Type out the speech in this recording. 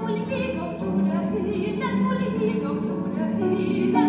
will he go to the hill? will he go to the hill?